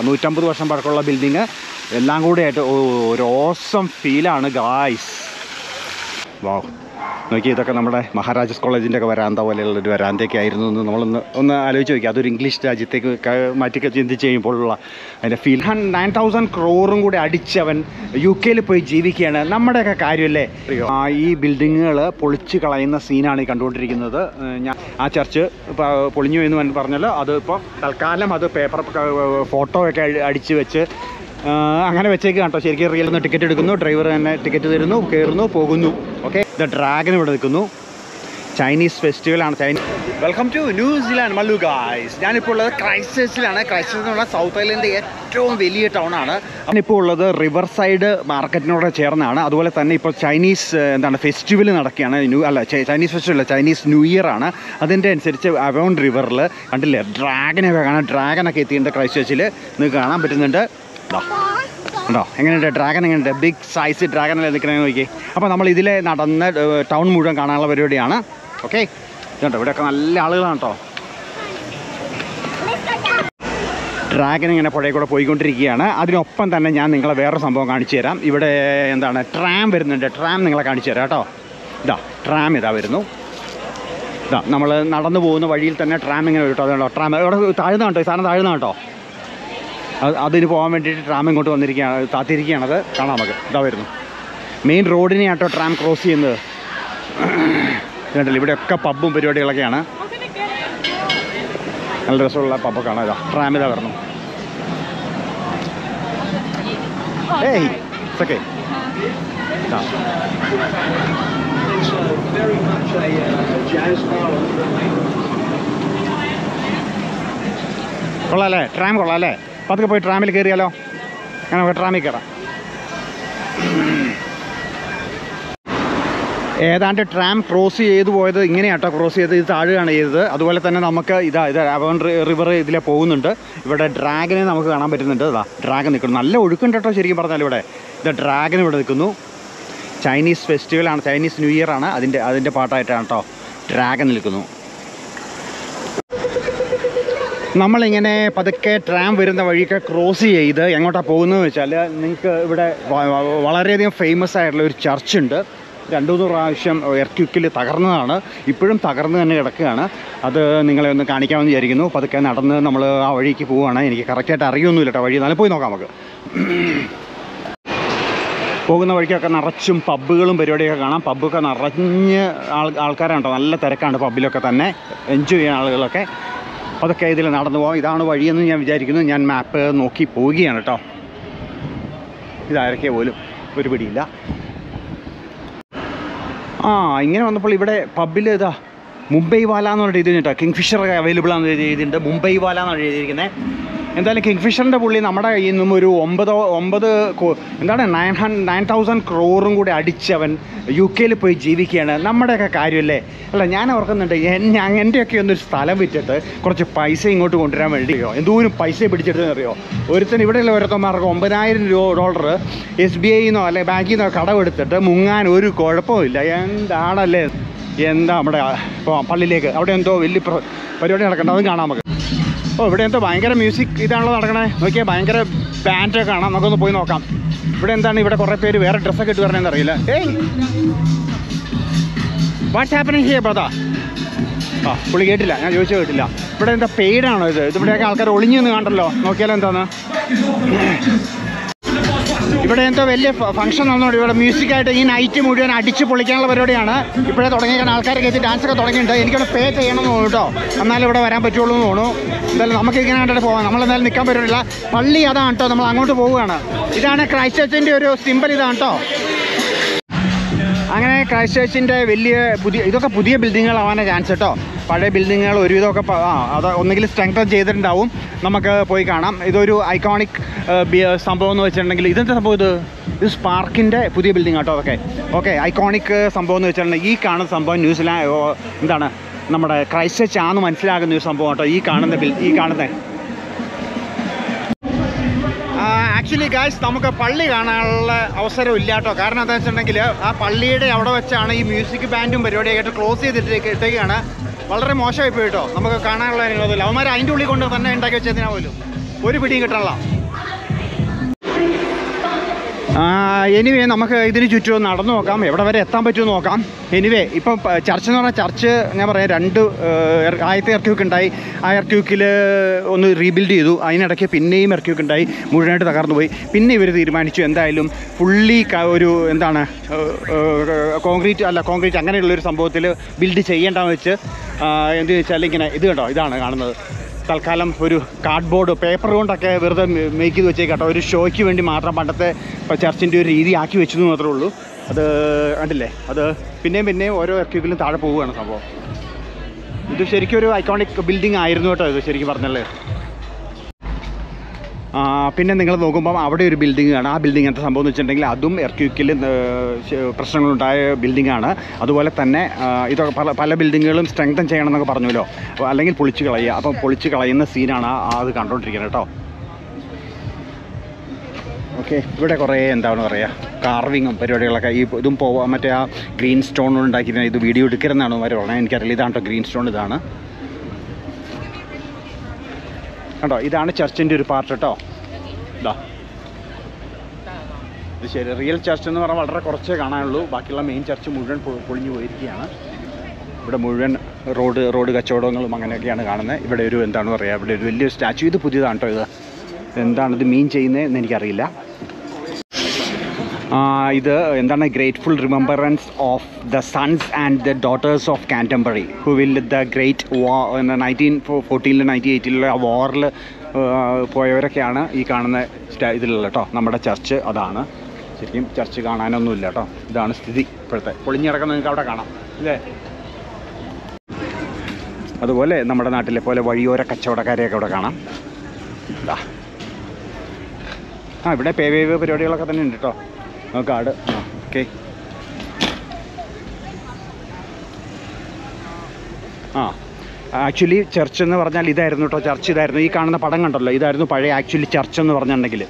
നൂറ്റമ്പത് വർഷം പഴക്കമുള്ള ബിൽഡിങ് എല്ലാം കൂടെ ആയിട്ട് ഓ- ഒരു ഓസം ഫീലാണ് ഗായ്സ് വാവ് നോക്കി ഇതൊക്കെ നമ്മുടെ മഹാരാജാസ് കോളേജിന്റെ ഒക്കെ വരാന്ത പോലെയുള്ള ഒരു വരാന്തയൊക്കെ ആയിരുന്നു എന്ന് നമ്മളൊന്ന് ഒന്ന് ആലോചിച്ച് നോക്കി. അതൊരു ഇംഗ്ലീഷ് രാജ്യത്തേക്ക് മാറ്റിയൊക്കെ ചിന്തിച്ച് കഴിയുമ്പോഴുള്ള അതിന്റെ ഫീൽ ഹൺ നയൻ തൗസൻഡ് ക്രോറും കൂടി അടിച്ചവൻ യു കെയിൽ പോയി ജീവിക്കുകയാണ്. നമ്മുടെയൊക്കെ കാര്യമല്ലേ? ആ ഈ ബിൽഡിങ്ങുകൾ പൊളിച്ച് കളയുന്ന സീനാണ് ഈ കണ്ടുകൊണ്ടിരിക്കുന്നത്. ഞാൻ ആ ചർച്ച് പൊളിഞ്ഞു എന്ന് പറഞ്ഞല്ലോ. അത് ഇപ്പോൾ തൽക്കാലം അത് പേപ്പർ ഫോട്ടോ ഒക്കെ അടിച്ച് വെച്ച് അങ്ങനെ വെച്ചേക്ക് കേട്ടോ. ശരിക്കും റിയൽ നിന്ന് ടിക്കറ്റ് എടുക്കുന്നു. ഡ്രൈവർ തന്നെ ടിക്കറ്റ് തരുന്നു കയറുന്നു പോകുന്നു. ദ ഡ്രാഗൻ ഇവിടെ നിൽക്കുന്നു. ചൈനീസ് ഫെസ്റ്റിവൽ ആണ് Chinese welcome to New Zealand Mallu guys ഞാനിപ്പോൾ ഉള്ളത് ക്രൈസ്റ്റേഴ്സിലാണ് ക്രൈസ്റ്റേഴ്സ് എന്ന് പറഞ്ഞാൽ സൗത്ത് ഐലൻഡിന്റെ ഏറ്റവും വലിയ ടൗൺ ആണ്. ഞാനിപ്പോൾ ഉള്ളത് റിവർ സൈഡ് മാർക്കറ്റിനോട് ചേർന്നാണ്. അതുപോലെ തന്നെ ഇപ്പോൾ ചൈനീസ് എന്താണ് ഫെസ്റ്റിവൽ നടക്കുകയാണ്. ന്യൂ അല്ല ചൈനീസ് ഫെസ്റ്റിവൽ അല്ല ചൈനീസ് ന്യൂ ഇയർ ആണ്. അതിന്റെ അനുസരിച്ച് അവോൺ റിവറിൽ കണ്ടില്ലേ? ഡ്രാഗനൊക്കെ കാണാം. ഡ്രാഗനൊക്കെ എത്തിയിട്ടുണ്ട് ക്രൈസ്റ്റേഴ്സിൽ നിങ്ങൾക്ക് കാണാൻ പറ്റുന്നുണ്ട്. ഉണ്ടോ? എങ്ങനെയുണ്ട്? ഡ്രാഗൺ എങ്ങനെയുണ്ട്? ബിഗ് സൈസ് ഡ്രാഗൺ നിൽക്കണേ നോക്കി അപ്പോൾ നമ്മൾ ഇതിലെ നടന്ന് ടൗൺ മുഴുവൻ കാണാനുള്ള പരിപാടിയാണ്. ഓക്കെ ഇതുണ്ടോ? ഇവിടെയൊക്കെ നല്ല ആളുകളാണ് കേട്ടോ ഡ്രാഗൻ ഇങ്ങനെ പുഴയിൽ പോയിക്കൊണ്ടിരിക്കുകയാണ്. അതിനൊപ്പം തന്നെ ഞാൻ നിങ്ങളെ വേറൊരു സംഭവം കാണിച്ചു തരാം. ഇവിടെ എന്താണ് ട്രാം വരുന്നുണ്ട്. ട്രാം നിങ്ങളെ കാണിച്ചു തരാം കേട്ടോ ഇതാ ട്രാം ഇതാ വരുന്നു. ഇതാ നമ്മൾ നടന്നു പോകുന്ന വഴിയിൽ തന്നെ ട്രാം ഇങ്ങനെ വരും കേട്ടോ അതുകൊണ്ടോ? ട്രാം ഇവിടെ താഴ്ന്ന കേട്ടോ ഈ സാധനം താഴ്ന്ന കേട്ടോ അതിന് പോകാൻ വേണ്ടിയിട്ട് ട്രാം ഇങ്ങോട്ട് വന്നിരിക്കുകയാണ് താത്തിരിക്കുകയാണ് അത്. കാണാം നമുക്ക്. ഇതാ വരുന്നു. മെയിൻ റോഡിനെയാണ് കേട്ടോ ട്രാം ക്രോസ് ചെയ്യുന്നത്. കണ്ടില്ല ഇവിടെയൊക്കെ പബ്ബും പരിപാടികളൊക്കെയാണ്. നല്ല രസമുള്ള പബ്ബൊക്കെ ആണ് ഇതാ ട്രാം ഇതാ വരണം ഏയ് okay very much a uh, jazz bar. കൊള്ളാം അല്ലേ? ട്രാം കൊള്ളാം അല്ലേ? പതുക്കെ പോയി ട്രാമിൽ കയറിയാലോ? അങ്ങനെ നമുക്ക് ട്രാമിൽ കയറാം. ഏതാണ്ട് ട്രാം ക്രോസ് ചെയ്ത് പോയത് ഇങ്ങനെയാട്ടോ ക്രോസ് ചെയ്ത് ഇത് താഴുകയാണ് ചെയ്തത്. അതുപോലെ തന്നെ നമുക്ക് ഇതാ ഇത് അവൻ റിവർ ഇതിലെ പോകുന്നുണ്ട്. ഇവിടെ ഡ്രാഗനെ നമുക്ക് കാണാൻ പറ്റുന്നുണ്ട്. ഇതാ ഡ്രാഗൻ നിൽക്കുന്നു. നല്ല ഒഴുക്കുണ്ട് കേട്ടോ ശരിക്കും പറഞ്ഞാൽ ഇവിടെ. ഇത് ഡ്രാഗൻ ഇവിടെ നിൽക്കുന്നു. ചൈനീസ് ഫെസ്റ്റിവലാണ് ചൈനീസ് ന്യൂ ഇയർ ആണ്. അതിന്റെ അതിന്റെ പാട്ടായിട്ടാണ് കേട്ടോ ഡ്രാഗൻ നിൽക്കുന്നു. നമ്മളിങ്ങനെ പതുക്കെ ട്രാം വരുന്ന വഴിയൊക്കെ ക്രോസ് ചെയ്ത് എങ്ങോട്ടാണ് പോകുന്നതെന്ന് വെച്ചാൽ നിങ്ങൾക്ക് ഇവിടെ വളരെയധികം ഫേമസ് ആയിട്ടുള്ള ഒരു ചർച്ച് ഉണ്ട്. രണ്ടു മൂന്ന് പ്രാവശ്യം എർക്യുക്കിൽ തകർന്നതാണ്. ഇപ്പോഴും തകർന്ന് തന്നെ കിടക്കുകയാണ്. അത് നിങ്ങളെ ഒന്ന് കാണിക്കാമെന്ന് വിചാരിക്കുന്നു. പതുക്കെ നടന്ന് നമ്മൾ ആ വഴിക്ക് പോവുകയാണ്. എനിക്ക് കറക്റ്റായിട്ട് അറിയൊന്നുമില്ല കേട്ടോ വഴി. എന്നാലും പോയി നോക്കാം നമുക്ക്. പോകുന്ന വഴിക്കൊക്കെ നിറച്ചും പബ്ബുകളും പരിപാടിയൊക്കെ കാണാം. പബ്ബൊക്കെ നിറഞ്ഞ് ആൾ ആൾക്കാരാണ് കേട്ടോ നല്ല തിരക്കാണ് പബ്ബിലൊക്കെ തന്നെ. എൻജോയ് ചെയ്യുന്ന ആളുകളൊക്കെ. അതൊക്കെ ഇതിൽ നടന്നു പോകാം. ഇതാണ് വഴിയെന്ന് ഞാൻ വിചാരിക്കുന്നു. ഞാൻ മാപ്പ് നോക്കി പോവുകയാണ് കേട്ടോ. ഇതാരൊക്കെ പോലും ഒരു പിടിയില്ല. ആ ഇങ്ങനെ വന്നപ്പോൾ ഇവിടെ പബ്ബിൽ ഇതാ മുംബൈ വാല പറഞ്ഞിട്ട് എഴുതിയിട്ടുണ്ട് കേട്ടോ. കിങ് ഫിഷർ അവൈലബിൾ ആണെന്ന് എഴുതിയിട്ടുണ്ട്. മുംബൈ വാല എന്നാണ് എഴുതിയിരിക്കുന്നത്. എന്തായാലും കിങ് ഫിഷറിന്റെ പുള്ളി നമ്മുടെ കയ്യിൽ നിന്നും ഒരു ഒമ്പത് ഒമ്പത് എന്താണ് നയൻ ഹൺ നയൻ തൗസൻഡ് ക്രോറും കൂടി അടിച്ചവൻ യു കെയിൽ പോയി ജീവിക്കുകയാണ്. നമ്മുടെയൊക്കെ കാര്യമല്ലേ? അല്ല ഞാൻ ഓർക്കുന്നുണ്ട് ഞാൻ എന്റെയൊക്കെ ഒന്നൊരു സ്ഥലം വിറ്റിട്ട് കുറച്ച് പൈസ ഇങ്ങോട്ട് കൊണ്ടുവരാൻ വേണ്ടിയോ? എന്തോരം പൈസ പിടിച്ചെടുത്തെന്നറിയോ ഒരുത്തൻ ഇവിടെയുള്ള ഓരോരുത്തന്മാർക്ക് ഒമ്പതിനായിരം രൂപ ഡോളർ എസ് ബി ഐയിൽ നിന്നോ അല്ലെങ്കിൽ ബാങ്കിൽ നിന്നോ കടമെടുത്തിട്ട് മുങ്ങാൻ ഒരു കുഴപ്പമില്ല എന്താണല്ലേ? എന്താ നമ്മുടെ ഇപ്പോൾ പള്ളിയിലേക്ക്? അവിടെ എന്തോ വലിയ പരിപാടി നടക്കേണ്ട അതും കാണാൻ നമുക്ക്. ഓ ഇവിടെ എന്തോ ഭയങ്കര മ്യൂസിക് ഇതാണല്ലോ നടക്കണേ. നോക്കിയാൽ ഭയങ്കര ബാൻഡൊക്കെ കാണാം. നമുക്കൊന്ന് പോയി നോക്കാം. ഇവിടെ എന്താണ്? ഇവിടെ കുറേ പേര് വേറെ ഡ്രസ്സൊക്കെ ഇട്ട് വരണമെന്ന് അറിയില്ല. ഏയ്! വാട്ട്സ് ഹാപ്പനിങ് ഹിയർ ബ്രദാ ആ പുള്ളി കേട്ടില്ല. ഞാൻ ചോദിച്ചു കേട്ടില്ല. ഇവിടെ എന്താ പെയ്ഡാണോ ഇത് ഇത്? ഇവിടെയൊക്കെ ആൾക്കാർ ഒളിഞ്ഞു നിന്ന് കണ്ടല്ലോ നോക്കിയാലോ എന്താന്ന്? ഇവിടെ എന്തോ വലിയ ഫംഗ്ഷൻ ഒന്നും ഇവിടെ മ്യൂസിക്കായിട്ട് ഈ നൈറ്റ് മുഴുവൻ അടിച്ച് പൊളിക്കാനുള്ള പരിപാടിയാണ്. ഇപ്പോഴേ തുടങ്ങിയ ആൾക്കാരൊക്കെ എത്തി ഡാൻസൊക്കെ തുടങ്ങിയിട്ടുണ്ട്. എനിക്കിവിടെ പേ ചെയ്യണമെന്ന് തോന്നുന്നു കേട്ടോ. എന്നാലും ഇവിടെ വരാൻ പറ്റുള്ളൂ എന്ന് തോന്നുന്നു. എന്തായാലും നമുക്ക് ഇങ്ങനെ കണ്ടിട്ട് പോകാം നമ്മൾ എന്തായാലും നിൽക്കാൻ പറ്റില്ല പള്ളി അതാണ് കേട്ടോ. നമ്മൾ അങ്ങോട്ട് പോവുകയാണ്. ഇതാണ് ക്രൈസ്റ്റ് ചർച്ചിന്റെ ഒരു സിമ്പൽ ഇതാണ് കേട്ടോ. അങ്ങനെ ക്രൈസ്റ്റ് ചേർച്ചിന്റെ വലിയ പുതിയ ഇതൊക്കെ പുതിയ ബിൽഡിങ്ങുകളാവാനാണ് ചാൻസ് കേട്ടോ പഴയ ബിൽഡിങ്ങുകൾ ഒരുവിധമൊക്കെ ആ അത് ഒന്നുകിൽ സ്ട്രെങ്തൻ ചെയ്തിട്ടുണ്ടാവും. നമുക്ക് പോയി കാണാം. ഇതൊരു ഐക്കോണിക് സംഭവം എന്ന് വെച്ചിട്ടുണ്ടെങ്കിൽ ഇതെന്താ സംഭവം ഇത്? ഇത് സ്പാർക്കിന്റെ പുതിയ ബിൽഡിംഗ് കേട്ടോ അതൊക്കെ. ഓക്കെ ഐക്കോണിക് സംഭവം എന്ന് വെച്ചിട്ടുണ്ടെങ്കിൽ ഈ കാണുന്ന സംഭവം ന്യൂസിലാൻഡ് എന്താണ്? നമ്മുടെ ക്രൈസ്റ്റ് ചേർച്ച് ആണെന്ന് മനസ്സിലാകുന്ന ഒരു സംഭവം കേട്ടോ ഈ കാണുന്ന ബിൽ ഈ കാണുന്ന ആക്ച്വലി ഗായ്സ് നമുക്ക് പള്ളി കാണാനുള്ള അവസരം ഇല്ല കേട്ടോ. കാരണം എന്താ വെച്ചിട്ടുണ്ടെങ്കിൽ ആ പള്ളിയുടെ അവിടെ വെച്ചാണ് ഈ മ്യൂസിക് ബാൻഡും പരിപാടിയൊക്കെ ആയിട്ട് ക്ലോസ് ചെയ്തിട്ട് വളരെ മോശമായി പോയി നമുക്ക് കാണാനുള്ള കാര്യങ്ങളൊന്നുമില്ല. അവന്മാർ അതിന്റെ ഉള്ളിൽ കൊണ്ട് തന്നെ ഉണ്ടാക്കി വെച്ചതിനാ പോലും. ഒരു പിടിയും കിട്ടണല്ല എനിവേ നമുക്ക് ഇതിന് ചുറ്റും നടന്നു നോക്കാം. എവിടെ വരെ എത്താൻ പറ്റുമെന്ന് നോക്കാം. എനിവേ ഇപ്പം ചർച്ച് എന്ന് പറഞ്ഞാൽ ചർച്ച് ഞാൻ പറയാം രണ്ട് ആദ്യത്തെ എർക്യൂക്ക് ഉണ്ടായി. ആ എർക്യൂക്കിൽ ഒന്ന് റീബിൽഡ് ചെയ്തു. അതിനിടയ്ക്ക് പിന്നെയും എർക്യൂക്ക് ഉണ്ടായി. മുഴുവനായിട്ട് തകർന്നു പോയി. പിന്നെ ഇവർ തീരുമാനിച്ചു എന്തായാലും ഫുള്ളി ഒരു എന്താണ് കോൺക്രീറ്റ് അല്ല കോൺക്രീറ്റ് അങ്ങനെയുള്ളൊരു സംഭവത്തിൽ ബിൽഡ് ചെയ്യേണ്ടെന്ന് വെച്ച് എന്ത് വെച്ചാൽ ഇങ്ങനെ ഇത് കണ്ടോ? ഇതാണ് കാണുന്നത്. തൽക്കാലം ഒരു കാർഡ്ബോർഡ് പേപ്പർ കൊണ്ടൊക്കെ വെറുതെ മേക്ക് ചെയ്ത് വെച്ചേക്കട്ടോ. ഒരു ഷോയ്ക്ക് വേണ്ടി മാത്രം പണ്ടത്തെ ചർച്ചിന്റെ ഒരു രീതി ആക്കി വെച്ചു മാത്രമേ ഉള്ളൂ. അത് കണ്ടില്ലേ? അത് പിന്നെയും പിന്നെയും ഓരോ എർക്യൂക്കിലും താഴെ പോവുകയാണ് സംഭവം. ഇത് ശരിക്കും ഒരു ഐക്കോണിക് ബിൽഡിംഗ് ആയിരുന്നു കേട്ടോ ഇത് ശരിക്കും പറഞ്ഞല്ലേ പിന്നെ നിങ്ങൾ നോക്കുമ്പോൾ അവിടെ ഒരു ബിൽഡിംഗ് ആണ്. ആ ബിൽഡിംഗ് എന്താ സംഭവം എന്ന് വെച്ചിട്ടുണ്ടെങ്കിൽ അതും എർക്യൂക്കിൽ പ്രശ്നങ്ങളുണ്ടായ ബിൽഡിംഗ് ആണ്. അതുപോലെ തന്നെ ഇതൊക്കെ പല പല ബിൽഡിങ്ങുകളും സ്ട്രെങ്തൻ ചെയ്യണം എന്നൊക്കെ പറഞ്ഞല്ലോ അപ്പോൾ അല്ലെങ്കിൽ പൊളിച്ച് കളയുക. അപ്പം പൊളിച്ച് കളയുന്ന സീനാണ് അത് കണ്ടുകൊണ്ടിരിക്കുന്നത് കേട്ടോ. ഓക്കെ ഇവിടെ കുറേ എന്താണ് പറയുക കാർവിങ്ങും പരിപാടികളൊക്കെ ഈ ഇതും പോവാൻ മറ്റേ ആ ഗ്രീൻ സ്റ്റോൺ ഉണ്ടാക്കിയിരുന്ന ഇത് വീഡിയോ എടുക്കരുതെന്നാണ് അവർ പറഞ്ഞത്. എനിക്കറിയില്ല ഇതാണ് കേട്ടോ ഗ്രീൻ സ്റ്റോൺ ഇതാണ്. കണ്ടോ ഇതാണ് ചർച്ചിന്റെ ഒരു പാർട്ട് കേട്ടോ. ഇതാ ഇത് ശരി റിയൽ ചർച്ച് എന്ന് പറഞ്ഞാൽ വളരെ കുറച്ചേ കാണാനുള്ളൂ. ബാക്കിയുള്ള മെയിൻ ചർച്ച് മുഴുവൻ പൊളിഞ്ഞു പോയിരിക്കുകയാണ്. ഇവിടെ മുഴുവൻ റോഡ് റോഡ് കച്ചവടങ്ങളും അങ്ങനെയൊക്കെയാണ് കാണുന്നത്. ഇവിടെ ഒരു എന്താണ് പറയുക ഇവിടെ ഒരു വലിയൊരു സ്റ്റാച്ചു ഇത് പുതിയതാണ് കേട്ടോ ഇത്. എന്താണിത് മീൻ ചെയ്യുന്നതെന്ന് എനിക്കറിയില്ല. ഇത് എന്താണ്? Grateful remembrance of the sons and the daughters of Canterbury who will the great war nineteen ഫോർട്ടീനിൽ ninety എയ്റ്റീനിലെ ആ വാറിൽ പോയവരൊക്കെയാണ് ഈ കാണുന്ന ഇതിലുള്ള കേട്ടോ നമ്മുടെ ചർച്ച് അതാണ്. ശരിക്കും ചർച്ച് കാണാനൊന്നുമില്ല കേട്ടോ ഇതാണ് സ്ഥിതി ഇപ്പോഴത്തെ. പൊളിഞ്ഞിടക്കം നിങ്ങൾക്ക് അവിടെ കാണാം. അല്ലേ? അതുപോലെ നമ്മുടെ നാട്ടിലെ പോലെ വഴിയോര കച്ചവടക്കാരെയൊക്കെ അവിടെ കാണാം. ആ ഇവിടെ പേവേവ് പരിപാടികളൊക്കെ തന്നെ ഉണ്ട് കേട്ടോ കാർഡ് ആ ഓക്കെ. ആ ആക്ച്വലി ചർച്ച് എന്ന് പറഞ്ഞാൽ ഇതായിരുന്നു കേട്ടോ ചർച്ച് ഇതായിരുന്നു. ഈ കാണുന്ന പടം കണ്ടല്ലോ ഇതായിരുന്നു പഴയ ആക്ച്വലി ചർച്ച് എന്ന് പറഞ്ഞിട്ടുണ്ടെങ്കിൽ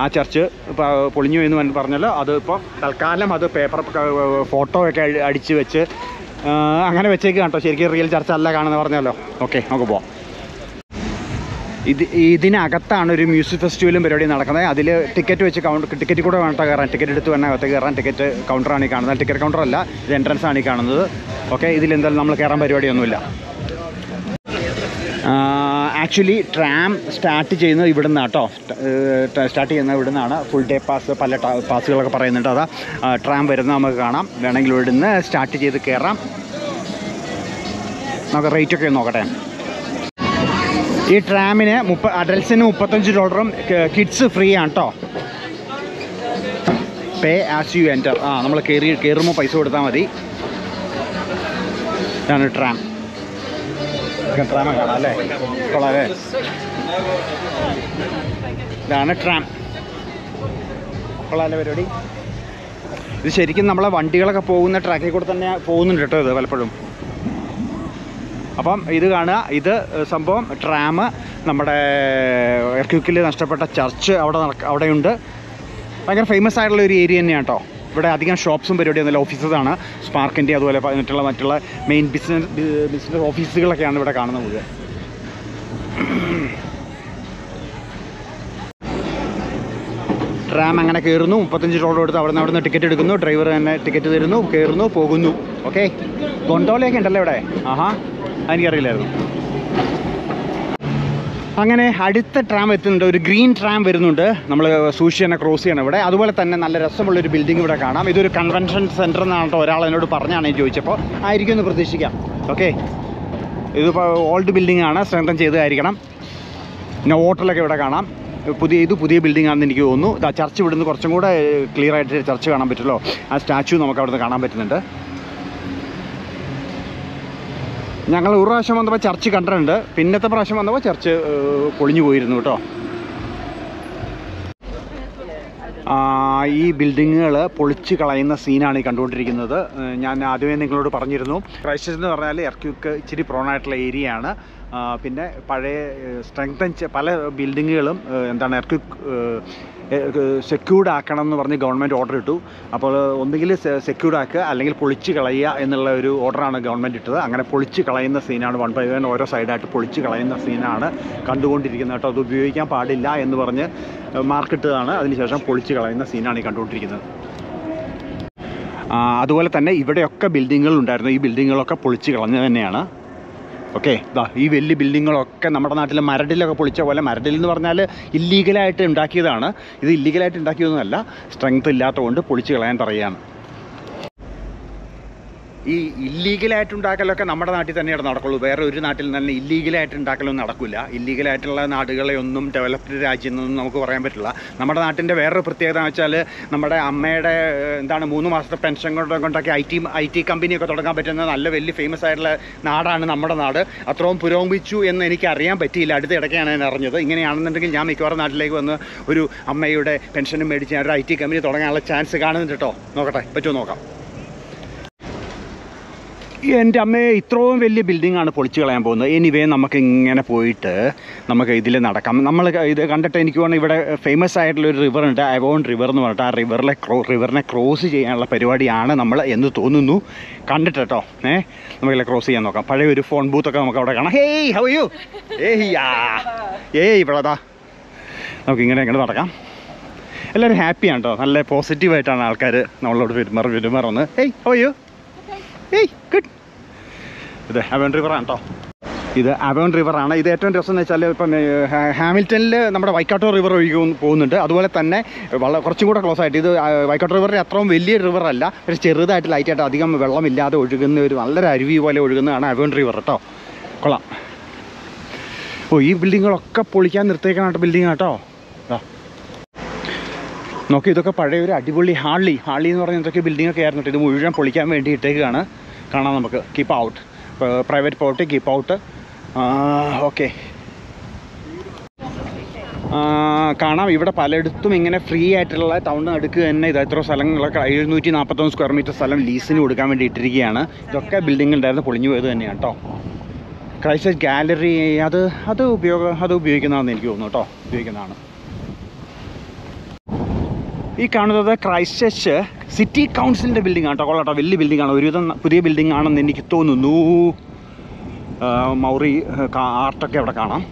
ആ ചർച്ച് പൊളിഞ്ഞു എന്ന് പറഞ്ഞല്ലോ അത് ഇപ്പോൾ തൽക്കാലം അത് പേപ്പർ ഫോട്ടോ ഒക്കെ അടി- അടിച്ച് വെച്ച് അങ്ങനെ വെച്ചേക്ക് കേട്ടോ ശരിക്കും റിയൽ ചർച്ച അല്ല കാണുന്ന പറഞ്ഞല്ലോ. ഓക്കെ നമുക്ക് പോവാം. ഇത് ഇതിനകത്താണ് ഒരു മ്യൂസിക് ഫെസ്റ്റിവലും പരിപാടി നടക്കുന്നത്. അതിൽ ടിക്കറ്റ് വെച്ച് കൗണ്ടർ ടിക്കറ്റ് കൂടെ വേണ്ട കയറാൻ. ടിക്കറ്റ് എടുത്ത് വേണം അകത്ത് കയറാൻ. ടിക്കറ്റ് കൗണ്ടറാണ് ഈ കാണുന്നത്. ടിക്കറ്റ് കൗണ്ടർ അല്ല ഇത് എൻട്രൻസ് ആണ് ഈ കാണുന്നത്. ഓക്കെ ഇതിൽ എന്തായാലും നമ്മൾ കയറാൻ പരിപാടിയൊന്നുമില്ല. ആക്ച്വലി ട്രാം സ്റ്റാർട്ട് ചെയ്യുന്നത് ഇവിടെ നിന്നാണ് കേട്ടോ സ്റ്റാർട്ട് ചെയ്യുന്നത് ഇവിടെ നിന്നാണ് ഫുൾ ഡേ പാസ് പല പാസ്സുകളൊക്കെ പറയുന്നുണ്ട് അതാ. ട്രാം വരുന്നത് നമുക്ക് കാണാം. വേണമെങ്കിൽ ഇവിടെ നിന്ന് സ്റ്റാർട്ട് ചെയ്ത് കയറാം. നമുക്ക് റേറ്റൊക്കെ നോക്കട്ടെ. ഈ ട്രാമിന് മുപ്പ അഡൽസിന് മുപ്പത്തഞ്ച് ഡോളറും കിഡ്സ് ഫ്രീ ആണ് കേട്ടോ പേ ആസ് യു എന്റർ ആ നമ്മൾ കയറി കയറുമ്പോൾ പൈസ കൊടുത്താൽ മതി. ഇതാണ് ട്രാം ട്രാമ കാണാം അല്ലേ? ഇതാണ് ട്രാം കൊള്ളാല്ലേ പരിപാടി. ഇത് ശരിക്കും നമ്മളെ വണ്ടികളൊക്കെ പോകുന്ന ട്രാക്കിൽ കൂടെ തന്നെ പോകുന്നുണ്ട് കേട്ടോ ഇത് പലപ്പോഴും അപ്പം ഇത് കാണുക. ഇത് സംഭവം ട്രാം നമ്മുടെ ക്യൂക്കിൽ നഷ്ടപ്പെട്ട ചർച്ച് അവിടെ നടക്ക അവിടെയുണ്ട്. ഭയങ്കര ഫേമസ് ആയിട്ടുള്ള ഒരു ഏരിയ തന്നെയാണ് കേട്ടോ ഇവിടെ അധികം ഷോപ്സും പരിപാടിയൊന്നുമില്ല ഓഫീസസാണ് സ്പാർക്കിന്റെ അതുപോലെ മറ്റുള്ള മറ്റുള്ള മെയിൻ ബിസിനസ് ബിസിനസ് ഓഫീസുകളൊക്കെയാണ് ഇവിടെ കാണുന്നത് മുഴുവൻ. ട്രാം അങ്ങനെ കയറുന്നു മുപ്പത്തഞ്ച് ഡോളർ എടുത്ത് അവിടെ നിന്ന് അവിടെ നിന്ന് ടിക്കറ്റ് എടുക്കുന്നു. ഡ്രൈവർ തന്നെ ടിക്കറ്റ് തരുന്നു. കയറുന്നു പോകുന്നു. ഓക്കെ ഗൊണ്ടോലയൊക്കെ ഉണ്ടല്ലോ ഇവിടെ. ആഹാ. എനിക്കറിയില്ലായിരുന്നു. അങ്ങനെ അടുത്ത ട്രാം എത്തുന്നുണ്ട്. ഒരു ഗ്രീൻ ട്രാം വരുന്നുണ്ട്. നമ്മൾ സൂക്ഷി തന്നെ ക്രോസ് ചെയ്യണം ഇവിടെ. അതുപോലെ തന്നെ നല്ല രസമുള്ള ഒരു ബിൽഡിംഗ് ഇവിടെ കാണാം. ഇതൊരു കൺവെൻഷൻ സെന്റർ എന്നാണ് ഒരാൾ എന്നോട് പറഞ്ഞാണ് ഞാൻ ചോദിച്ചപ്പോൾ. ആയിരിക്കും എന്ന് പ്രതീക്ഷിക്കാം. ഓക്കെ ഇതിപ്പോൾ ഓൾഡ് ബിൽഡിംഗ് ആണ്. സ്ട്രെങ്തൻ ചെയ്തതായിരിക്കണം. പിന്നെ ഹോട്ടലൊക്കെ ഇവിടെ കാണാം. പുതിയ ഇത് പുതിയ ബിൽഡിംഗ് ആണെന്ന് എനിക്ക് തോന്നുന്നു. ചർച്ച് ഇവിടുന്ന് കുറച്ചും കൂടെ ക്ലിയർ ആയിട്ട് ചർച്ച് കാണാൻ പറ്റുമല്ലോ. ആ സ്റ്റാച്ചു നമുക്ക് അവിടുന്ന് കാണാൻ പറ്റുന്നുണ്ട്. ഞങ്ങൾ ഒരു പ്രാവശ്യം വന്നപ്പോൾ ചർച്ച് കണ്ടിട്ടുണ്ട്. പിന്നത്തെ പ്രാവശ്യം വന്നപ്പോൾ ചർച്ച് പൊളിഞ്ഞു പോയിരുന്നു കേട്ടോ. ഈ ബിൽഡിങ്ങുകൾ പൊളിച്ച് കളയുന്ന സീനാണ് ഈ കണ്ടുകൊണ്ടിരിക്കുന്നത്. ഞാൻ ആദ്യമേ നിങ്ങളോട് പറഞ്ഞിരുന്നു. ക്രൈസ്റ്റ് എന്ന് പറഞ്ഞാൽ എർക്യൂക്ക് ഇച്ചിരി പ്രോണായിട്ടുള്ള ഏരിയയാണ് പിന്നെ പഴയ സ്ട്രെങ്തൻ പല ബിൽഡിങ്ങുകളും എന്താണ് എർക്ക് സെക്യൂർഡ് ആക്കണം എന്ന് പറഞ്ഞ് ഗവൺമെന്റ് ഓർഡർ ഇട്ടു. അപ്പോൾ ഒന്നുകിൽ സെക്യൂർഡ് ആക്കുക അല്ലെങ്കിൽ പൊളിച്ച് കളയുക എന്നുള്ള ഒരു ഓർഡറാണ് ഗവൺമെന്റ് ഇട്ടത്. അങ്ങനെ പൊളിച്ച് കളയുന്ന സീനാണ് വൺ ബൈ വൺ ഓരോ സൈഡായിട്ട് പൊളിച്ച് കളയുന്ന സീനാണ് കണ്ടുകൊണ്ടിരിക്കുന്നത് കേട്ടോ. അത് ഉപയോഗിക്കാൻ പാടില്ല എന്ന് പറഞ്ഞ് മാർക്കിട്ടതാണ് അതിനുശേഷം പൊളിച്ച് കളയുന്ന സീനാണ് ഈ കണ്ടുകൊണ്ടിരിക്കുന്നത്. അതുപോലെ തന്നെ ഇവിടെയൊക്കെ ബിൽഡിങ്ങുകൾ ഉണ്ടായിരുന്നു. ഈ ബിൽഡിങ്ങുകളൊക്കെ പൊളിച്ച് കളഞ്ഞു തന്നെയാണ്. ഓക്കെ ഇതാ ഈ വലിയ ബിൽഡിങ്ങുകളൊക്കെ നമ്മുടെ നാട്ടിൽ മരടിലൊക്കെ പൊളിച്ച പോലെ മരടിൽ എന്ന് പറഞ്ഞാൽ ഇല്ലീഗലായിട്ട് ഉണ്ടാക്കിയതാണ്. ഇത് ഇല്ലീഗലായിട്ട് ഉണ്ടാക്കിയതൊന്നുമല്ല സ്ട്രെങ്ത് ഇല്ലാത്തതുകൊണ്ട് പൊളിച്ച് കളയാൻ പറയുകയാണ് ഈ ഇല്ലീഗലായിട്ട് ഉണ്ടാക്കലൊക്കെ നമ്മുടെ നാട്ടിൽ തന്നെയാണ് നടക്കുള്ളൂ. വേറെ ഒരു നാട്ടിൽ തന്നെ ഇല്ലീഗലായിട്ട് ഉണ്ടാക്കലൊന്നും നടക്കില്ല ഇല്ലീഗലായിട്ടുള്ള നാടുകളെ ഒന്നും ഡെവലപ്ഡ് രാജ്യം എന്നൊന്നും നമുക്ക് പറയാൻ പറ്റില്ല. നമ്മുടെ നാട്ടിന്റെ വേറൊരു പ്രത്യേകത എന്ന് വെച്ചാൽ നമ്മുടെ അമ്മയുടെ എന്താണ് മൂന്ന് മാസത്തെ പെൻഷൻ കൊണ്ട് കൊണ്ടൊക്കെ ഐ ടി ഐ ടി കമ്പനിയൊക്കെ തുടങ്ങാൻ പറ്റുന്ന നല്ല വലിയ ഫേമസ് ആയിട്ടുള്ള നാടാണ് നമ്മുടെ നാട്. അത്രയും പുരോഗമിച്ചു എന്ന് എനിക്ക് അറിയാൻ പറ്റിയില്ല. അടുത്ത ഇടയ്ക്കാണ് ഞാൻ അറിഞ്ഞത്. ഇങ്ങനെയാണെന്നുണ്ടെങ്കിൽ ഞാൻ മിക്കവാറും നാട്ടിലേക്ക് വന്ന് ഒരു അമ്മയുടെ പെൻഷനും മേടിച്ച് ഞാൻ ഒരു ഐ ടി കമ്പനി തുടങ്ങാനുള്ള ചാൻസ് കാണുന്നുണ്ട് കേട്ടോ. നോക്കട്ടെ പറ്റുമോ നോക്കാം. എന്റെ അമ്മയെ ഇത്രയും വലിയ ബിൽഡിംഗ് ആണ് പൊളിച്ചു കളയാൻ പോകുന്നത്. എനിവേ നമുക്ക് ഇങ്ങനെ പോയിട്ട് നമുക്ക് ഇതിൽ നടക്കാം. നമ്മൾ ഇത് കണ്ടിട്ട് എനിക്ക് തോന്നുന്നു ഇവിടെ ഫേമസ് ആയിട്ടുള്ള ഒരു റിവർ ഉണ്ട് അവോൺ റിവർ എന്ന് പറഞ്ഞിട്ട് ആ റിവറിലെ ക്രോ റിവറിനെ ക്രോസ് ചെയ്യാനുള്ള പരിപാടിയാണ് നമ്മൾ എന്ന് തോന്നുന്നു. കണ്ടിട്ട് കേട്ടോ ഏ? നമുക്കില്ല ക്രോസ് ചെയ്യാൻ നോക്കാം. പഴയ ഒരു ഫോൺ ബൂത്തൊക്കെ നമുക്ക് അവിടെ കാണാം. ഹേയ് ഹൗ യു ഏയ് ഏയ് ഇവിടെതാ നമുക്ക് ഇങ്ങനെ ഇങ്ങനെ നടക്കാം. എല്ലാവരും ഹാപ്പിയാണ് കേട്ടോ. നല്ല പോസിറ്റീവായിട്ടാണ് ആൾക്കാർ നമ്മളോട് പെരുമാറി പെരുമാറുന്നത്. ഏയ് ഹൗ യു ഏയ് ഗുഡ് ഇത് അവൻ റിവറാണ് കേട്ടോ ഇത് അവൻ റിവറാണ് ഇത് ഏറ്റവും രസം എന്ന് വെച്ചാൽ ഇപ്പം ഏഹ്, ഹാമിൽട്ടണിൽ നമ്മുടെ വൈക്കാട്ടോ റിവർ ഒഴുകി പോകുന്നുണ്ട്. അതുപോലെ തന്നെ വളരെ കുറച്ചും കൂടെ ക്ലോസ് ആയിട്ട് ഇത് വൈക്കാട്ടോ റിവറിന്റെ അത്രയും വലിയ റിവർ അല്ല. പക്ഷേ ചെറുതായിട്ട് ലൈറ്റായിട്ട് അധികം വെള്ളമില്ലാതെ ഒഴുകുന്ന ഒരു നല്ലൊരു അരുവി പോലെ ഒഴുകുന്നതാണ് അവൻ റിവർ കേട്ടോ കൊള്ളാം. ഓ ഈ ബിൽഡിങ്ങുകളൊക്കെ പൊളിക്കാൻ നിർത്തേക്കാനായിട്ട് ബിൽഡിങ് കേട്ടോ ദാ. നോക്കി ഇതൊക്കെ പഴയ ഒരു അടിപൊളി ഹാളി ഹാളി എന്ന് പറഞ്ഞ എന്തൊക്കെ ബിൽഡിംഗ് ഒക്കെ ആയിരുന്നു. ഇത് മുഴുവൻ പൊളിക്കാൻ വേണ്ടി ഇട്ടേക്കാണ്. കാണാം നമുക്ക്. Keep out private property keep out okay കാണാം. ഇവിടെ പലയിടത്തും ഇങ്ങനെ ഫ്രീ ആയിട്ടുള്ള ടൗൺ അടുക്ക് തന്നെ ഇത് എത്ര സ്ഥലങ്ങളൊക്കെ. എഴുന്നൂറ്റി നാൽപ്പത്തൊന്ന് സ്ക്വയർ മീറ്റർ സ്ഥലം ലീസിന് കൊടുക്കാൻ വേണ്ടി ഇട്ടിരിക്കുകയാണ്. ഇതൊക്കെ ബിൽഡിംഗ് ഉണ്ടായിരുന്നു പൊളിഞ്ഞു പോയത് തന്നെയാണ് കേട്ടോ ക്രൈസ്റ്റ് ഗാലറി അത് അത് ഉപയോഗം അത് ഉപയോഗിക്കുന്നതാണെന്ന് എനിക്ക് തോന്നുന്നു കേട്ടോ ഉപയോഗിക്കുന്നതാണ്. ഈ കാണുന്നത് ക്രൈസ്റ്റ് ചർച്ച് സിറ്റി കൗൺസിലിന്റെ ബിൽഡിംഗ് ആണ് കേട്ടോ കൊള്ളാട്ടോ വലിയ ബിൽഡിംഗ് ആണ്. ഒരുവിധം പുതിയ ബിൽഡിംഗ് ആണെന്ന് എനിക്ക് തോന്നുന്നു. മൗറി ആർട്ടൊക്കെ അവിടെ കാണാം.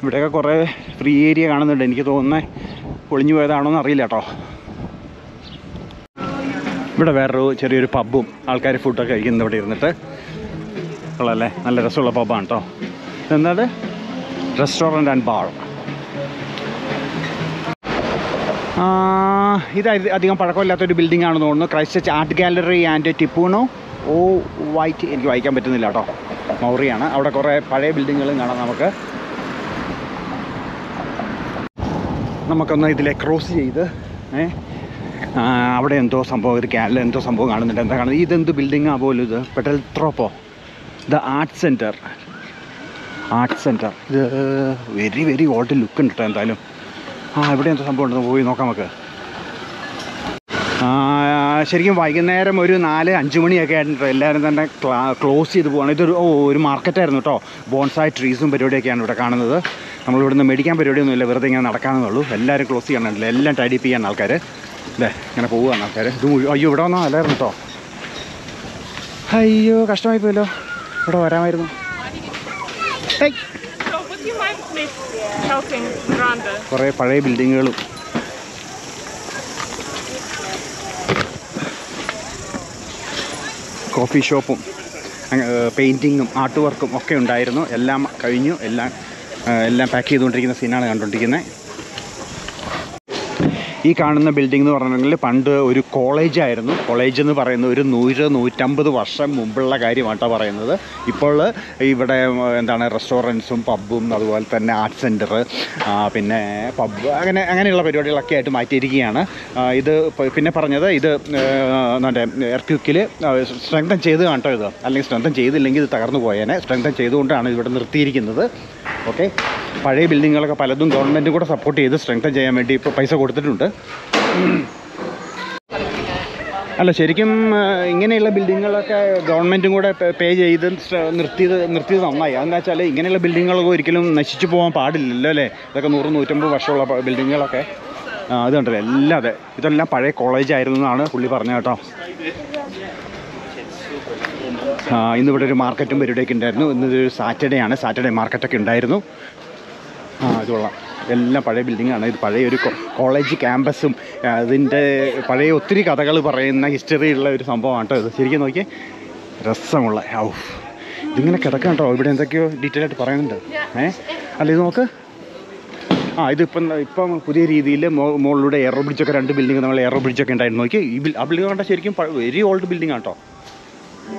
ഇവിടെയൊക്കെ കുറേ ഫ്രീ ഏരിയ കാണുന്നുണ്ട്. എനിക്ക് തോന്നുന്നത് പൊളിഞ്ഞു പോയതാണോ എന്ന് അറിയില്ല കേട്ടോ ഇവിടെ വേറൊരു ചെറിയൊരു പബ്ബും ആൾക്കാർ ഫുഡൊക്കെ കഴിക്കുന്നത് ഇവിടെ ഇരുന്നിട്ട്. ഉള്ളതല്ലേ നല്ല രസമുള്ള പബ്ബാണ് കേട്ടോ എന്നാൽ റെസ്റ്റോറന്റ് ആൻഡ് ബാർ ഇത് അധി- അധികം പഴക്കമില്ലാത്തൊരു ബിൽഡിംഗ് ആണെന്ന് തോന്നുന്നു. Christ church art gallery and ടിപ്പൂണോ ഓ വൈറ്റ് എനിക്ക് വായിക്കാൻ പറ്റുന്നില്ല കേട്ടോ. മൗറിയാണ് അവിടെ കുറേ പഴയ ബിൽഡിങ്ങുകളും കാണാം നമുക്ക്. നമുക്കൊന്ന് ഇതിലെ ക്രോസ് ചെയ്ത് ഏ അവിടെ എന്തോ സംഭവം ഒരു ക്യാനിൽ എന്തോ സംഭവം കാണുന്നുണ്ട്. എന്താ കാണുന്നത്? ഇതെന്ത് ബിൽഡിങ്ങാ പോലും ഇത്? പെട്ടൽ ത്രോപ്പോ the art centre art centre ഇത് വെരി വെരി ഓൾഡ് ലുക്ക് ഉണ്ട് കേട്ടോ എന്തായാലും. ആ ഇവിടെ എന്തോ സംഭവം ഉണ്ടെന്ന് പോയി നോക്കാം നമുക്ക്. ശരിക്കും വൈകുന്നേരം ഒരു നാല് അഞ്ച് മണിയൊക്കെ ആയിട്ടുണ്ട്. എല്ലാവരും തന്നെ ക്ലോസ് ചെയ്ത് പോവാണ്. ഇതൊരു ഓ ഒരു മാർക്കറ്റായിരുന്നു കേട്ടോ. ബോൺസായി ട്രീസും പരിപാടിയൊക്കെയാണ് ഇവിടെ കാണുന്നത്. നമ്മളിവിടുന്ന് മേടിക്കാൻ പരിപാടിയൊന്നുമില്ല. വെറുതെ ഇങ്ങനെ നടക്കാമെന്നുള്ളൂ എല്ലാവരും ക്ലോസ് ചെയ്യാനുണ്ടല്ലോ എല്ലാം ടൈഡിപ്പ് ചെയ്യാൻ ആൾക്കാർ അല്ലേ ഇങ്ങനെ പോവുകയാണ് ആൾക്കാർ ഇത് അയ്യോ ഇവിടെ വന്നാൽ അല്ലായിരുന്നു കേട്ടോ. അയ്യോ കഷ്ടമായി പോയല്ലോ ഇവിടെ വരാമായിരുന്നു. കുറേ പഴയ ബിൽഡിങ്ങുകളും. കോഫി ഷോപ്പും പെയിന്റിങ്ങും ആർട്ട് വർക്കും ഒക്കെ ഉണ്ടായിരുന്നു. എല്ലാം കഴിഞ്ഞു. എല്ലാം എല്ലാം പാക്ക് ചെയ്തുകൊണ്ടിരിക്കുന്ന സീനാണ് കണ്ടുകൊണ്ടിരിക്കുന്നത്. ഈ കാണുന്ന ബിൽഡിംഗ് എന്ന് പറഞ്ഞിട്ടുണ്ടെങ്കിൽ പണ്ട് ഒരു കോളേജായിരുന്നു കോളേജ് എന്ന് പറയുന്ന ഒരു നൂറ് നൂറ്റമ്പത് വർഷം മുമ്പുള്ള കാര്യമാണ് കേട്ടോ പറയുന്നത്. ഇപ്പോൾ ഇവിടെ എന്താണ് റെസ്റ്റോറന്റ്സും പബ്ബും അതുപോലെ തന്നെ ആർട്ട് സെന്റർ പിന്നെ പബ്ബ് അങ്ങനെ അങ്ങനെയുള്ള പരിപാടികളൊക്കെ ആയിട്ട് മാറ്റിയിരിക്കുകയാണ്. ഇത് പിന്നെ പറഞ്ഞത് ഇത് നമ്മുടെ എർക്യൂക്കിൽ സ്ട്രെങ്തൻ ചെയ്ത് കാണട്ടോ ഇത്? അല്ലെങ്കിൽ സ്ട്രെങ്തൻ ചെയ്തില്ലെങ്കിൽ ഇത് തകർന്നു പോയേനെ. സ്ട്രെങ്തൻ ചെയ്തുകൊണ്ടാണ് ഇവിടെ നിർത്തിയിരിക്കുന്നത്. ഓക്കെ? പഴയ ബിൽഡിങ്ങുകളൊക്കെ പലതും ഗവൺമെന്റും കൂടെ സപ്പോർട്ട് ചെയ്ത് സ്ട്രെങ്തൻ ചെയ്യാൻ വേണ്ടി ഇപ്പോൾ പൈസ കൊടുത്തിട്ടുണ്ട്. അല്ല ശരിക്കും ഇങ്ങനെയുള്ള ബിൽഡിങ്ങുകളൊക്കെ ഗവൺമെന്റും കൂടെ പേ- ചെയ്ത് നിർത്തിയത് നിർത്തിയത് നന്നായി. അതെന്താ വെച്ചാൽ ഇങ്ങനെയുള്ള ബിൽഡിങ്ങുകളൊക്കെ ഒരിക്കലും നശിച്ചു പോകാൻ പാടില്ലല്ലോ അല്ലേ? ഇതൊക്കെ നൂറ് നൂറ്റമ്പത് വർഷമുള്ള ബിൽഡിങ്ങുകളൊക്കെ. ഇത് എല്ലാം അതെ. ഇതെല്ലാം പഴയ കോളേജായിരുന്നു എന്നാണ് പുള്ളി പറഞ്ഞത് കേട്ടോ. ഇന്നിവിടെ ഒരു മാർക്കറ്റും പരിപാടിയൊക്കെ ഉണ്ടായിരുന്നു. ഇന്നൊരു സാറ്റർഡേ ആണ്. സാറ്റർഡേ മാർക്കറ്റൊക്കെ ഉണ്ടായിരുന്നു. ആ ഇത് എല്ലാം പഴയ ബിൽഡിങ്ങാണ് ഇത് പഴയ ഒരു കോളേജ് ക്യാമ്പസും അതിന്റെ പഴയ ഒത്തിരി കഥകൾ പറയുന്ന ഹിസ്റ്ററി ഉള്ള ഒരു സംഭവമാണ് കേട്ടോ ഇത്. ശരിക്കും നോക്കിയേ രസമുള്ള ഔ ഇതിങ്ങനെ കിടക്കാം കേട്ടോ. ഇവിടെ എന്തൊക്കെയോ ഡീറ്റെയിൽ ആയിട്ട് പറയുന്നുണ്ട്. ഏ? അല്ല ഇത് നോക്ക്. ആ ഇതിപ്പം ഇപ്പം പുതിയ രീതിയിൽ മുകളിലൂടെ എയറോ ബ്രിഡ്ജൊക്കെ രണ്ട് ബിൽഡിംഗ് നമ്മൾ എയറോ ബ്രിഡ്ജൊക്കെ ഉണ്ടായിരുന്നു. നോക്കി ഈ ആ ബിൽഡിംഗ് കണ്ടാൽ ശരിക്കും വെരി ഓൾഡ് ബിൽഡിംഗ് ആണ് കേട്ടോ.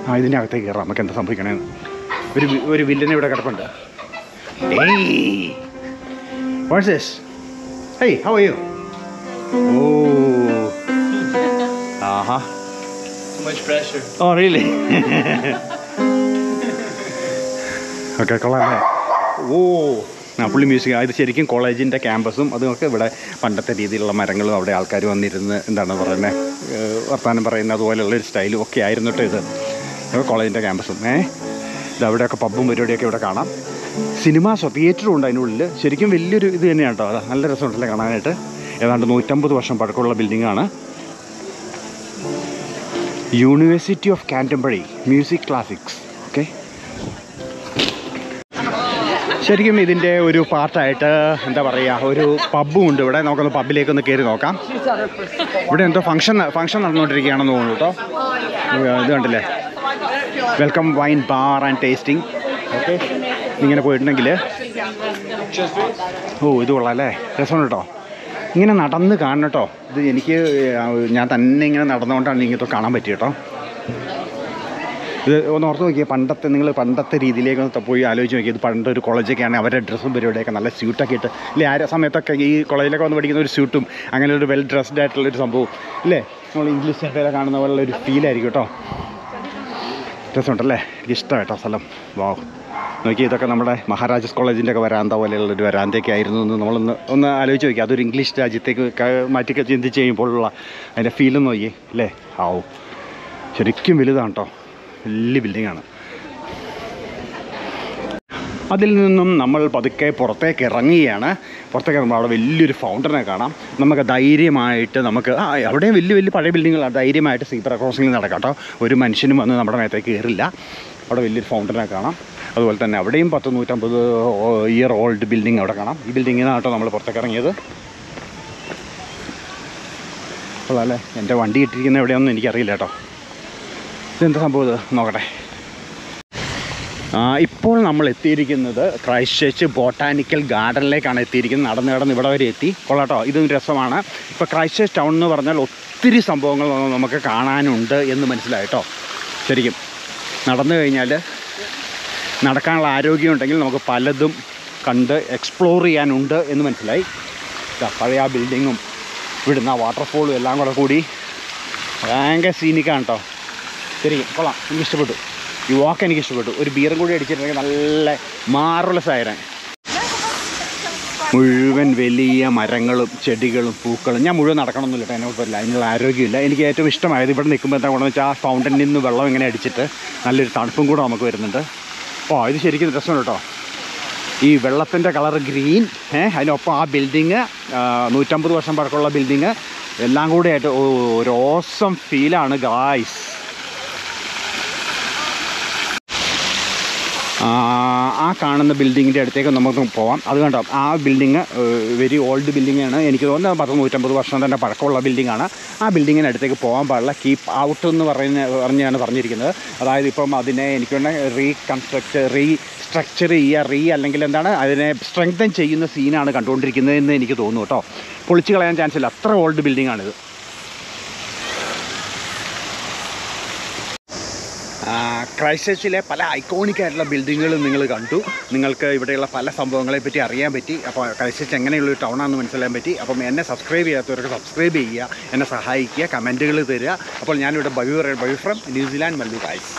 ആ ഇതിന്റെ അകത്തേക്ക് കയറാം. നമുക്ക് എന്താ സംഭവിക്കണേന്ന് ഒരു ഒരു വില്ലനെ ഇവിടെ കിടപ്പുണ്ട്. ഏയ്. Oh, really? ഓക്കെ കൊള്ളാം ഓ. ആ പുള്ളി മ്യൂസിക് ഇത് ശരിക്കും കോളേജിന്റെ ക്യാമ്പസും അതുമൊക്കെ ഇവിടെ പണ്ടത്തെ രീതിയിലുള്ള മരങ്ങളും അവിടെ ആൾക്കാർ വന്നിരുന്ന് എന്താണ് പറയുന്നത് വർത്തമാനം പറയുന്നത് അതുപോലെയുള്ള ഒരു സ്റ്റൈലും ഒക്കെ ആയിരുന്നു കേട്ടോ ഇത്. കോളേജിന്റെ ക്യാമ്പസും. ഏ? അവിടെയൊക്കെ പബ്ബും പരിപാടിയൊക്കെ ഇവിടെ കാണാം. സിനിമ തിയേറ്ററും ഉണ്ട് അതിനുള്ളിൽ ശരിക്കും വലിയൊരു ഇത് തന്നെയാണ് കേട്ടോ. നല്ല രസമുണ്ടല്ലേ കാണാനായിട്ട്? ഏതാണ്ട് നൂറ്റമ്പത് വർഷം പഴക്കമുള്ള ബിൽഡിങ്ങാണ്. University of Canterbury music classics okay ശരിക്കും ഇതിന്റെ ഒരു പാർട്ടായിട്ട് എന്താ പറയുക ഒരു പബ്ബും ഉണ്ട് ഇവിടെ. നമുക്കൊന്ന് പബ്ബിലേക്ക് ഒന്ന് കയറി നോക്കാം. ഇവിടെ എന്തോ ഫംഗ്ഷൻ ഫംഗ്ഷൻ നടന്നുകൊണ്ടിരിക്കുകയാണെന്ന് തോന്നുന്നു കേട്ടോ. ഇത് കണ്ടില്ലേ? Welcome wine bar and tasting. Okay. ഇങ്ങനെ പോയിട്ടുണ്ടെങ്കിൽ. ഓ ഇത് കൊള്ളാം അല്ലേ? രസമാണ് കേട്ടോ. ഇങ്ങനെ നടന്ന് കാണണം കേട്ടോ. ഇത് എനിക്ക് ഞാൻ തന്നെ ഇങ്ങനെ നടന്നുകൊണ്ടാണ് ഇങ്ങനത്തെ കാണാൻ പറ്റിയ കേട്ടോ. ഇത് ഒന്ന് ഓർത്ത് നോക്കിയാൽ പണ്ടത്തെ നിങ്ങൾ പണ്ടത്തെ രീതിയിലേക്ക് ഒന്ന് പോയി ആലോചിച്ച് നോക്കിയത് പണ്ട് ഒരു കോളേജൊക്കെ ആണെങ്കിൽ അവരുടെ ഡ്രസ്സും പരിപാടിയൊക്കെ നല്ല സ്യൂട്ടൊക്കെ ഇട്ട് അല്ലേ ആ സമയത്തൊക്കെ ഈ കോളേജിലൊക്കെ വന്ന് പഠിക്കുന്ന ഒരു സ്യൂട്ടും അങ്ങനെ ഒരു വെൽ ഡ്രസ്ഡ് ആയിട്ടുള്ള ഒരു സംഭവം ഇല്ലേ? നമ്മൾ ഇംഗ്ലീഷ് സിനിമയിലെ കാണുന്ന പോലുള്ള ഒരു ഫീലായിരിക്കും കേട്ടോ. രസമുണ്ടല്ലേ? എനിക്ക് ഇഷ്ടമാണ് കേട്ടോ സ്ഥലം. വാ നോക്കി ഇതൊക്കെ നമ്മുടെ മഹാരാജാസ് കോളേജിന്റെ ഒക്കെ വരാന്ത പോലെയുള്ള ഒരു വരാന്തയൊക്കെ ആയിരുന്നു എന്ന് നമ്മളൊന്ന് ഒന്ന് ആലോചിച്ച് നോക്കി. അതൊരു ഇംഗ്ലീഷ് രാജ്യത്തേക്ക് മാറ്റിയൊക്കെ ചിന്തിച്ച് കഴിയുമ്പോഴുള്ള അതിന്റെ ഫീലും നോക്കി അല്ലേ? ആവും ശരിക്കും വലുതാണ് കേട്ടോ വലിയ ബിൽഡിങ്ങാണ് അതിൽ നിന്നും നമ്മൾ പതുക്കെ പുറത്തേക്ക് ഇറങ്ങുകയാണ്. പുറത്തേക്ക് ഇറങ്ങുമ്പോൾ അവിടെ വലിയൊരു ഫൗണ്ടനെ കാണാം. നമുക്ക് ധൈര്യമായിട്ട് നമുക്ക് ആ അവിടെയും വലിയ വലിയ പഴയ ബിൽഡിങ്ങുകളാണ് ധൈര്യമായിട്ട് സീബ്ര ക്രോസിങ്ങിൽ നടക്കാം കേട്ടോ. ഒരു മനുഷ്യനും വന്ന് നമ്മുടെ മേത്തേക്ക് കയറില്ല. അവിടെ വലിയൊരു ഫൗണ്ടനെ കാണാം. അതുപോലെ തന്നെ അവിടെയും പത്ത് നൂറ്റമ്പത് ഇയർ ഓൾഡ് ബിൽഡിംഗ് അവിടെ കാണാം. ഈ ബിൽഡിങ്ങിൽ നിന്നാണ് നമ്മൾ പുറത്തേക്ക് ഇറങ്ങിയത്. കൊള്ളാം എന്റെ വണ്ടി ഇട്ടിരിക്കുന്ന എവിടെയാണെന്ന് എനിക്കറിയില്ല കേട്ടോ. ഇതെന്താ സംഭവം നോക്കട്ടെ. ഇപ്പോൾ നമ്മൾ എത്തിയിരിക്കുന്നത് ക്രൈസ്റ്റ് ചർച്ച് ബോട്ടാനിക്കൽ ഗാർഡനിലേക്കാണ് എത്തിയിരിക്കുന്നത്. നടന്ന് നടന്ന് ഇവിടെ വരെ എത്തി. കൊള്ളാട്ടോ ഇതും രസമാണ്. ഇപ്പോൾ ക്രൈസ്റ്റ് ചർച്ച് ടൗൺ എന്ന് പറഞ്ഞാൽ ഒത്തിരി സംഭവങ്ങൾ നമുക്ക് കാണാനുണ്ട് എന്ന് മനസ്സിലായിട്ടോ ശരിക്കും. നടന്നു കഴിഞ്ഞാൽ നടക്കാനുള്ള ആരോഗ്യമുണ്ടെങ്കിൽ നമുക്ക് പലതും കണ്ട് എക്സ്പ്ലോർ ചെയ്യാനുണ്ട് എന്ന് മനസ്സിലായി. പഴയ ആ ബിൽഡിങ്ങും ഇവിടുന്ന് ആ വാട്ടർഫോളും എല്ലാം കൂടെ കൂടി ഭയങ്കര സീനിക്കാണ് കേട്ടോ ശരിക്കും. കൊള്ളാം. എനിക്ക് ഇഷ്ടപ്പെട്ടു ഈ വാക്ക് എനിക്ക് ഇഷ്ടപ്പെട്ടു. ഒരു ബീറും കൂടി അടിച്ചിട്ടുണ്ടെങ്കിൽ നല്ല മാറുള്ള ആയിരം മുഴുവൻ വലിയ മരങ്ങളും ചെടികളും പൂക്കളും. ഞാൻ മുഴുവൻ നടക്കണമെന്നില്ല കേട്ടോ എന്നെ പറ്റില്ല അതിനുള്ള ആരോഗ്യമില്ല. എനിക്ക് ഏറ്റവും ഇഷ്ടമായത് ഇവിടെ നിൽക്കുമ്പോൾ എന്താ ഗുണമെന്ന് വെച്ചാൽ ആ ഫൗണ്ടനിൽ നിന്ന് വെള്ളം ഇങ്ങനെ അടിച്ചിട്ട് നല്ലൊരു തണുപ്പും കൂടെ നമുക്ക് വരുന്നുണ്ട്. ഓ ഇത് ശരിക്കും രസമാണ് കേട്ടോ. ഈ വെള്ളത്തിന്റെ കളർ ഗ്രീൻ ഏഹ് അതിനൊപ്പം ആ ബിൽഡിങ് നൂറ്റമ്പത് വർഷം പഴക്കമുള്ള ബിൽഡിങ് എല്ലാം കൂടെ ആയിട്ട് ഒരു ഓസം ഫീലാണ് ഗായ്സ് ആ കാണുന്ന ബിൽഡിങ്ങിന്റെ അടുത്തേക്ക് നമുക്ക് പോവാം. അത് കണ്ടോ? ആ ബിൽഡിങ് വെരി ഓൾഡ് ബിൽഡിങ്ങാണ്. എനിക്ക് തോന്നുന്നത് പത്ത് നൂറ്റമ്പത് വർഷം തന്നെ പഴക്കമുള്ള ബിൽഡിങ്ങാണ്. ആ ബിൽഡിങ്ങിന് അടുത്തേക്ക് പോകാൻ പാടില്ല. കീപ്പ് ഔട്ട് എന്ന് പറയുന്ന പറഞ്ഞാണ് പറഞ്ഞിരിക്കുന്നത്. അതായത് ഇപ്പം അതിനെ എനിക്ക് വേണമെങ്കിൽ റീകൺസ്ട്രക്ട് റീ സ്ട്രക്ചർ ചെയ്യുക റീ അല്ലെങ്കിൽ എന്താണ് അതിനെ സ്ട്രെങ്തൻ ചെയ്യുന്ന സീനാണ് കണ്ടുകൊണ്ടിരിക്കുന്നത് എന്ന് എനിക്ക് തോന്നുന്നു കേട്ടോ. പൊളിച്ച് കളയാൻ ചാൻസ് ഇല്ല. അത്ര ഓൾഡ് ബിൽഡിംഗ് ആണിത് ക്രൈസ്റ്റ് ചർച്ചിലെ പല ഐക്കോണിക് ആയിട്ടുള്ള ബിൽഡിങ്ങുകളും നിങ്ങൾ കണ്ടു. നിങ്ങൾക്ക് ഇവിടെയുള്ള പല സംഭവങ്ങളെ പറ്റി അറിയാൻ പറ്റി. അപ്പോൾ ക്രൈസ്റ്റ് ചർച്ച് എങ്ങനെയുള്ള ഒരു ടൗണാണെന്ന് മനസ്സിലാൻ പറ്റി. അപ്പം എന്നെ സബ്സ്ക്രൈബ് ചെയ്യാത്തവർക്ക് സബ്സ്ക്രൈബ് ചെയ്യുക എന്നെ സഹായിക്കുക കമന്റുകൾ തരിക. അപ്പോൾ ഞാനിവിടെ bye bye from New Zealand Mallu guys